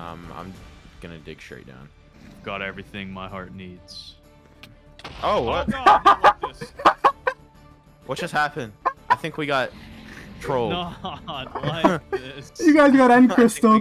Um, I'm gonna dig straight down. Got everything my heart needs. Oh, Oh what? god. What just happened? I think we got trolled. Not like this. You guys got end crystal.